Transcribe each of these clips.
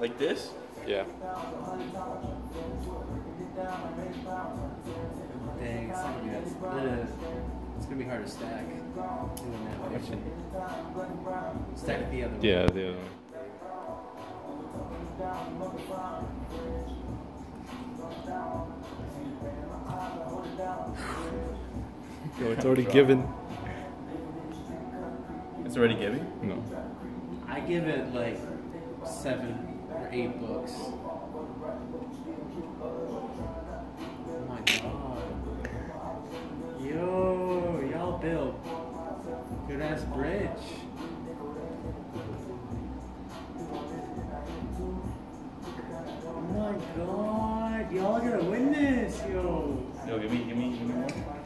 Like this? Yeah. Dang, it's not gonna be that. Ugh. It's gonna be hard to stack. Doing that motion. Stack the other one. Yeah, the other one. Yo, it's already given. It's already giving? No. I give it like seven or eight books. Oh my god. Yo, y'all built good ass bridge. Oh my god, y'all gonna win this, yo. Yo, give me, give me, give me one.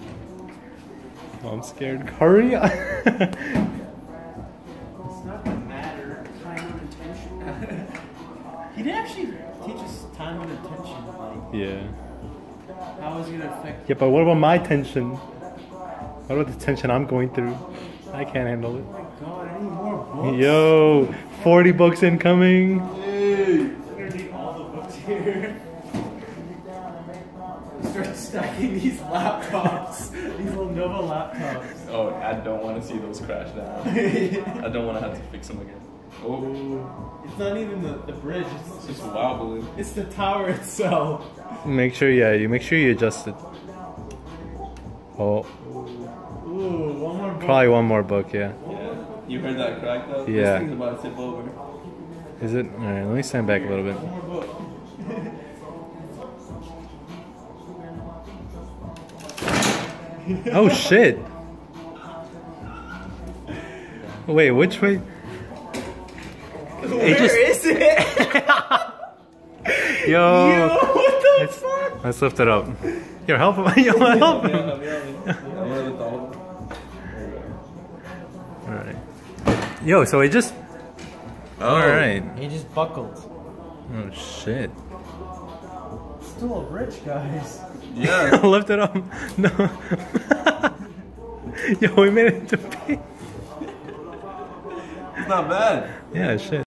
Oh, I'm scared. Hurry! he didn't actually teach us time and attention. Like, yeah. how is it gonna affect Yeah, but what about my tension? What about the tension I'm going through? I can't handle it. Oh my god, I need more books. Yo, 40 books incoming. We're gonna need all the books here. Start stacking these laptops, these Lenovo laptops. Oh, I don't want to see those crash down. I don't want to have to fix them again. Oh, It's not even the, the bridge, it's it's, just wobbling. it's the tower itself. Make sure, yeah, you make sure you adjust it. Oh, Ooh, one more book. probably one more book, yeah. Yeah. You heard that crack though? Yeah. This thing's about to tip over. Is it? Alright, let me stand back a little bit. One more book. Oh shit! Wait, which way? Where just- is it? Yo! Yo, what the Let's, fuck? let's lift it up. Yo, help him! Yo, help him! Alright. Yo, so it just. Oh. Alright. He just buckled. Oh shit. Still a bridge, guys. Yeah. Lift it up. No. Yo, we made it to pee. It's not bad. Yeah, shit.